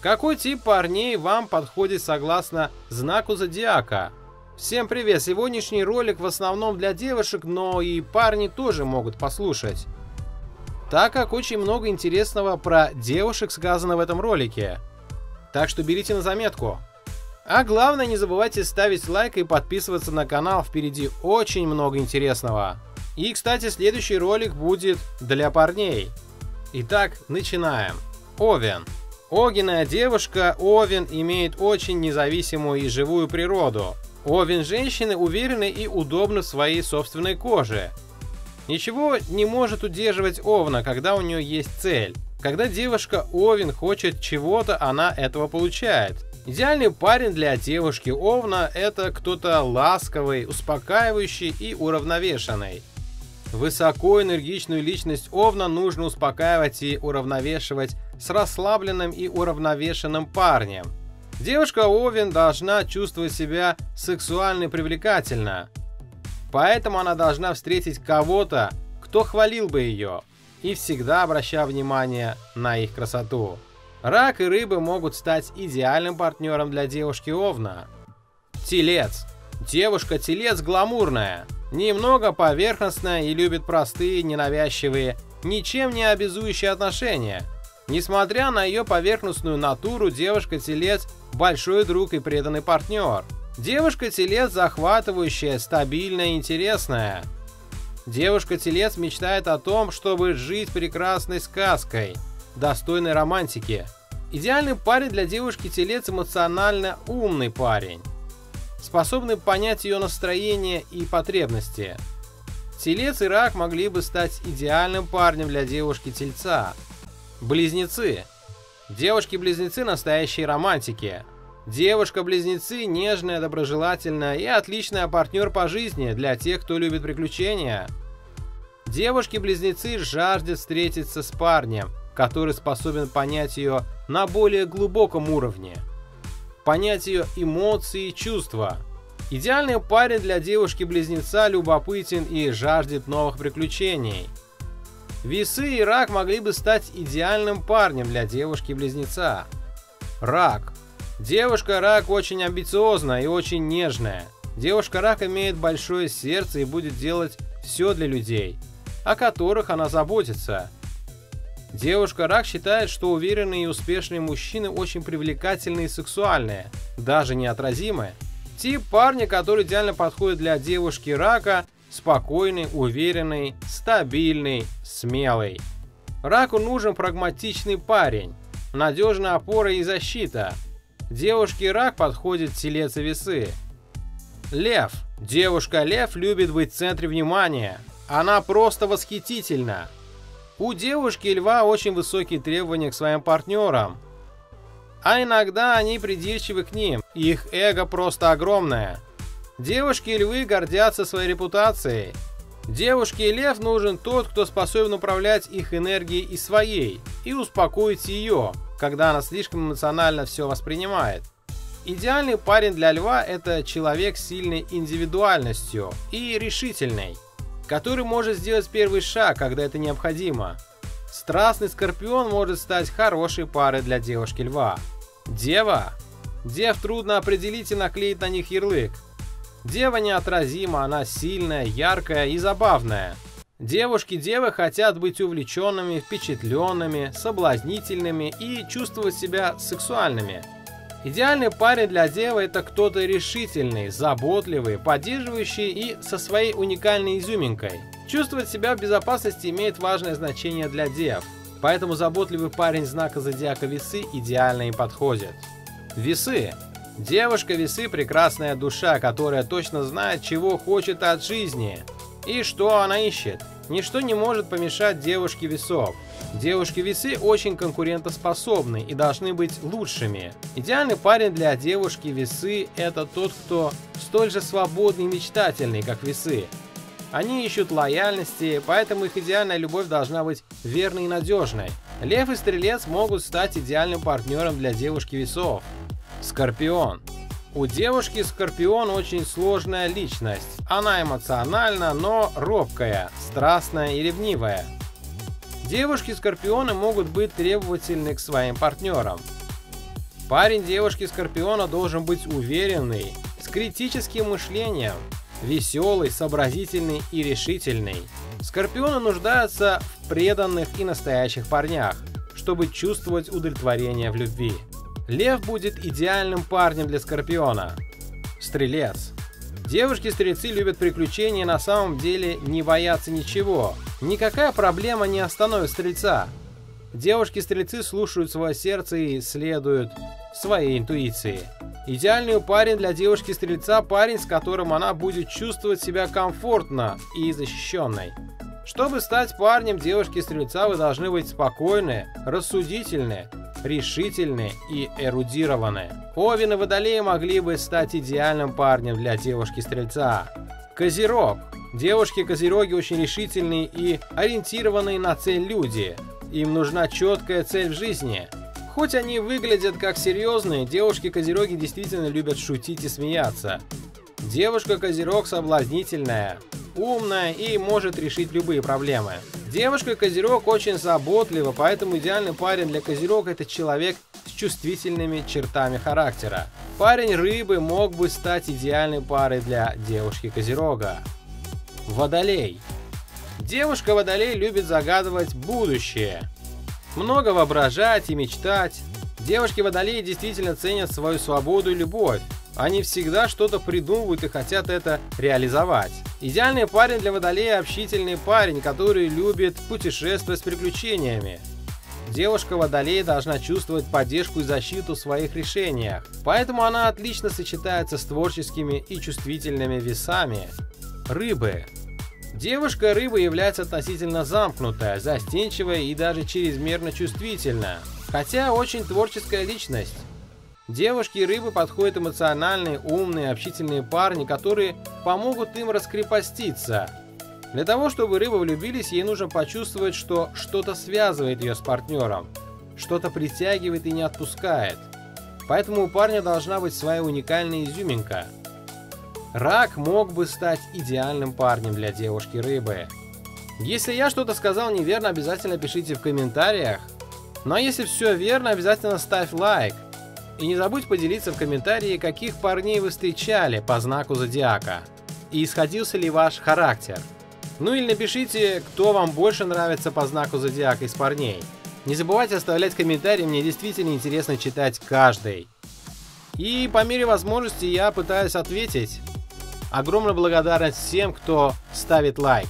Какой тип парней вам подходит согласно знаку зодиака? Всем привет! Сегодняшний ролик в основном для девушек, но и парни тоже могут послушать. Так как очень много интересного про девушек сказано в этом ролике. Так что берите на заметку. А главное, не забывайте ставить лайк и подписываться на канал, впереди очень много интересного. И, кстати, следующий ролик будет для парней. Итак, начинаем. Овен. Огненная девушка Овен имеет очень независимую и живую природу. Овен женщины уверены и удобны в своей собственной коже. Ничего не может удерживать Овна, когда у нее есть цель. Когда девушка Овен хочет чего-то, она этого получает. Идеальный парень для девушки Овна – это кто-то ласковый, успокаивающий и уравновешенный. Высоко энергичную личность Овна нужно успокаивать и уравновешивать с расслабленным и уравновешенным парнем. Девушка Овен должна чувствовать себя сексуально привлекательно. Поэтому она должна встретить кого-то, кто хвалил бы ее, и всегда обращая внимание на их красоту. Рак и рыбы могут стать идеальным партнером для девушки Овна. Телец. Девушка-телец гламурная, немного поверхностная и любит простые, ненавязчивые, ничем не обязующие отношения – Несмотря на ее поверхностную натуру, девушка-телец – большой друг и преданный партнер. Девушка-телец захватывающая, стабильная интересная. Девушка-телец мечтает о том, чтобы жить прекрасной сказкой, достойной романтики. Идеальный парень для девушки-телец эмоционально умный парень, способный понять ее настроение и потребности. Телец и рак могли бы стать идеальным парнем для девушки-тельца – Близнецы. Девушки-близнецы настоящие романтики. Девушка-близнецы нежная, доброжелательная и отличная партнер по жизни для тех, кто любит приключения. Девушки-близнецы жаждет встретиться с парнем, который способен понять ее на более глубоком уровне. Понять ее эмоции и чувства. Идеальный парень для девушки-близнеца любопытен и жаждет новых приключений – Весы и рак могли бы стать идеальным парнем для девушки-близнеца. Рак. Девушка-рак очень амбициозная и очень нежная. Девушка-рак имеет большое сердце и будет делать все для людей, о которых она заботится. Девушка-рак считает, что уверенные и успешные мужчины очень привлекательные и сексуальные, даже неотразимые. Тип парня, который идеально подходит для девушки-рака – Спокойный, уверенный, стабильный, смелый. Раку нужен прагматичный парень, надежная опора и защита. Девушке рак подходит телец и весы. Лев. Девушка-лев любит быть в центре внимания. Она просто восхитительна. У девушки льва очень высокие требования к своим партнерам. А иногда они придирчивы к ним. Их эго просто огромное. Девушки и львы гордятся своей репутацией. Девушке лев нужен тот, кто способен управлять их энергией и своей, и успокоить ее, когда она слишком эмоционально все воспринимает. Идеальный парень для льва – это человек с сильной индивидуальностью и решительный, который может сделать первый шаг, когда это необходимо. Страстный скорпион может стать хорошей парой для девушки льва. Дева. Дев трудно определить и наклеить на них ярлык. Дева неотразима, она сильная, яркая и забавная. Девушки-девы хотят быть увлеченными, впечатленными, соблазнительными и чувствовать себя сексуальными. Идеальный парень для девы это кто-то решительный, заботливый, поддерживающий и со своей уникальной изюминкой. Чувствовать себя в безопасности имеет важное значение для дев, поэтому заботливый парень знака зодиака весы идеально им подходит. Весы Девушка-весы – прекрасная душа, которая точно знает, чего хочет от жизни и что она ищет. Ничто не может помешать девушке весов. Девушки-весы очень конкурентоспособны и должны быть лучшими. Идеальный парень для девушки-весы – это тот, кто столь же свободный и мечтательный, как весы. Они ищут лояльности, поэтому их идеальная любовь должна быть верной и надежной. Лев и Стрелец могут стать идеальным партнером для девушки-весов. Скорпион. У девушки Скорпион очень сложная личность. Она эмоциональна, но робкая, страстная и ревнивая. Девушки-скорпионы могут быть требовательны к своим партнерам. Парень девушки Скорпиона должен быть уверенный, с критическим мышлением, веселый, сообразительный и решительный. Скорпионы нуждаются в преданных и настоящих парнях, чтобы чувствовать удовлетворение в любви. Лев будет идеальным парнем для Скорпиона. Стрелец. Девушки-стрельцы любят приключения на самом деле не боятся ничего. Никакая проблема не остановит стрельца. Девушки-стрельцы слушают свое сердце и следуют своей интуиции. Идеальный парень для девушки-стрельца – парень, с которым она будет чувствовать себя комфортно и защищенной. Чтобы стать парнем девушки-стрельца, вы должны быть спокойны, рассудительны, решительны и эрудированы. Овен и Водолей могли бы стать идеальным парнем для девушки-стрельца. Козерог. Девушки-козероги очень решительные и ориентированные на цель люди. Им нужна четкая цель в жизни. Хоть они выглядят как серьезные, девушки-козероги действительно любят шутить и смеяться. Девушка-козерог соблазнительная, умная и может решить любые проблемы. Девушка-козерог очень заботлива, поэтому идеальный парень для козерога это человек с чувствительными чертами характера. Парень рыбы мог бы стать идеальной парой для девушки-козерога. Водолей. Девушка-водолей любит загадывать будущее. Много воображать и мечтать. Девушки-водолеи действительно ценят свою свободу и любовь. Они всегда что-то придумывают и хотят это реализовать. Идеальный парень для водолея – общительный парень, который любит путешествовать с приключениями. Девушка водолей должна чувствовать поддержку и защиту в своих решениях, поэтому она отлично сочетается с творческими и чувствительными весами. Рыбы. Девушка-рыба является относительно замкнутая, застенчивая и даже чрезмерно чувствительная, хотя очень творческая личность. Девушки и рыбы подходят эмоциональные, умные, общительные парни, которые помогут им раскрепоститься. Для того, чтобы рыбы влюбились, ей нужно почувствовать, что что-то связывает ее с партнером, что-то притягивает и не отпускает. Поэтому у парня должна быть своя уникальная изюминка. Рак мог бы стать идеальным парнем для девушки-рыбы. Если я что-то сказал неверно, обязательно пишите в комментариях. Ну а если все верно, обязательно ставь лайк. И не забудь поделиться в комментарии, каких парней вы встречали по знаку зодиака. И исходился ли ваш характер. Ну или напишите, кто вам больше нравится по знаку зодиака из парней. Не забывайте оставлять комментарии, мне действительно интересно читать каждый. И по мере возможности я пытаюсь ответить. Огромная благодарность всем, кто ставит лайк.